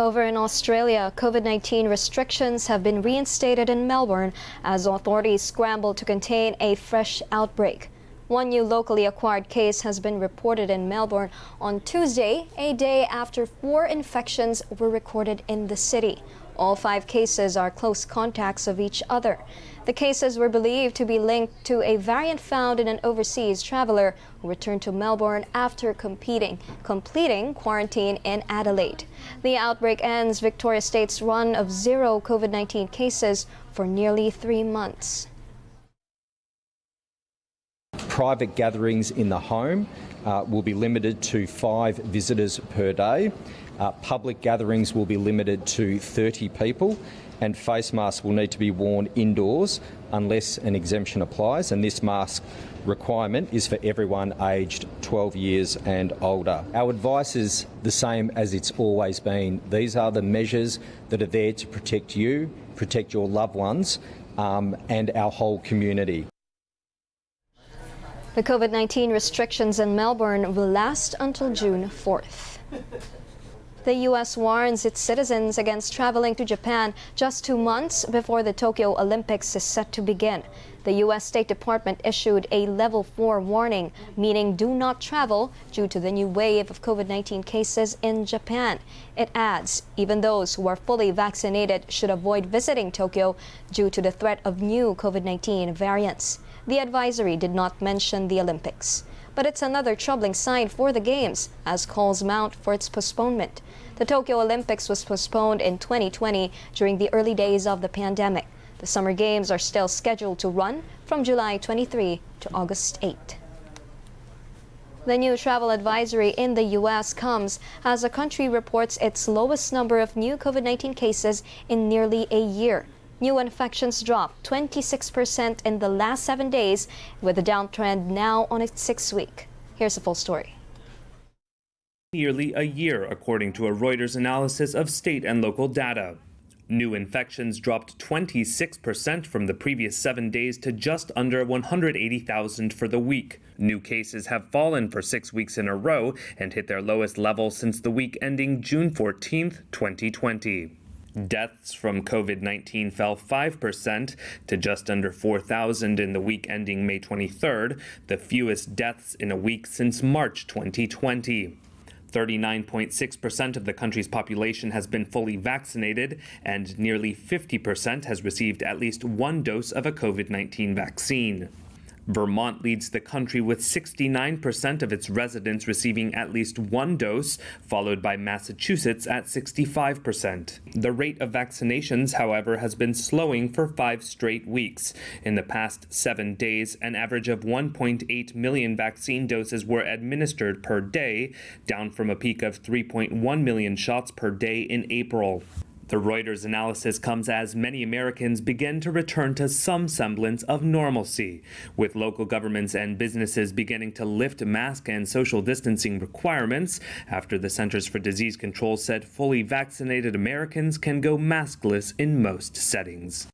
Over in Australia, COVID 19 restrictions have been reinstated in Melbourne as authorities scramble to contain a fresh outbreak. One new locally acquired case has been reported in Melbourne on Tuesday, a day after four infections were recorded in the city. All five cases are close contacts of each other. The cases were believed to be linked to a variant found in an overseas traveler who returned to Melbourne after competing, completing quarantine in Adelaide. The outbreak ends Victoria State's run of zero COVID 19 cases for nearly three months. Private gatherings in the home uh, will be limited to five visitors per day. Uh, public gatherings will be limited to 30 people and face masks will need to be worn indoors unless an exemption applies and this mask requirement is for everyone aged 12 years and older. Our advice is the same as it's always been. These are the measures that are there to protect you, protect your loved ones um, and our whole community. The COVID 19 restrictions in Melbourne will last until June 4th. The U.S. warns its citizens against traveling to Japan just two months before the Tokyo Olympics is set to begin. The U.S. State Department issued a level 4 warning, meaning do not travel due to the new wave of COVID 19 cases in Japan. It adds even those who are fully vaccinated should avoid visiting Tokyo due to the threat of new COVID 19 variants. The advisory did not mention the Olympics. But it's another troubling sign for the Games as calls mount for its postponement. The Tokyo Olympics was postponed in 2020 during the early days of the pandemic. The Summer Games are still scheduled to run from July 23 to August 8. The new travel advisory in the U.S. comes as the country reports its lowest number of new COVID 19 cases in nearly a year. New infections dropped 26% in the last seven days, with the downtrend now on its sixth week. Here's the full story. Nearly a year, according to a Reuters analysis of state and local data. New infections dropped 26% from the previous seven days to just under 180,000 for the week. New cases have fallen for six weeks in a row and hit their lowest level since the week ending June 14, 2020. Deaths from COVID 19 fell 5% to just under 4,000 in the week ending May 23rd, the fewest deaths in a week since March 2020. 39.6% of the country's population has been fully vaccinated, and nearly 50% has received at least one dose of a COVID 19 vaccine. Vermont leads the country with 69% of its residents receiving at least one dose, followed by Massachusetts at 65%. The rate of vaccinations, however, has been slowing for five straight weeks. In the past seven days, an average of 1.8 million vaccine doses were administered per day, down from a peak of 3.1 million shots per day in April. The Reuters analysis comes as many Americans begin to return to some semblance of normalcy, with local governments and businesses beginning to lift mask and social distancing requirements after the Centers for Disease Control said fully vaccinated Americans can go maskless in most settings.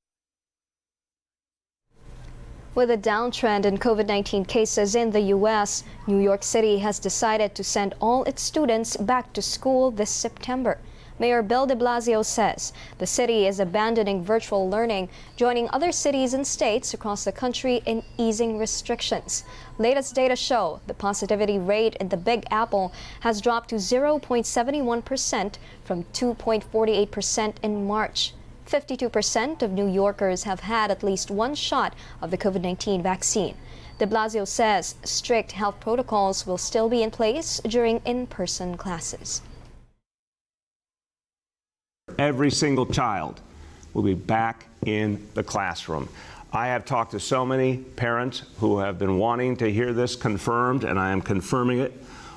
With a downtrend in COVID 19 cases in the U.S., New York City has decided to send all its students back to school this September. Mayor Bill de Blasio says the city is abandoning virtual learning, joining other cities and states across the country in easing restrictions. Latest data show the positivity rate in the Big Apple has dropped to 0.71% from 2.48% in March. 52% of New Yorkers have had at least one shot of the COVID 19 vaccine. De Blasio says strict health protocols will still be in place during in person classes every single child will be back in the classroom. I have talked to so many parents who have been wanting to hear this confirmed, and I am confirming it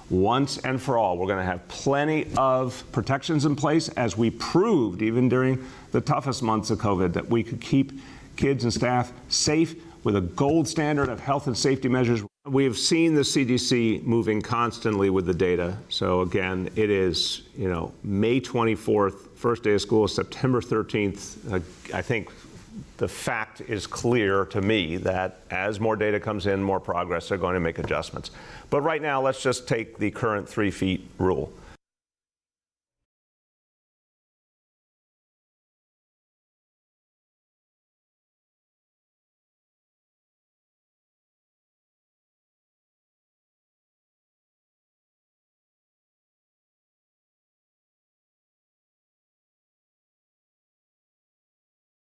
once and for all. We're going to have plenty of protections in place, as we proved even during the toughest months of COVID, that we could keep kids and staff safe with a gold standard of health and safety measures. We have seen the CDC moving constantly with the data. So again, it is, you know, May 24th, first day of school, September 13th. Uh, I think the fact is clear to me that as more data comes in, more progress, they're going to make adjustments. But right now, let's just take the current three feet rule.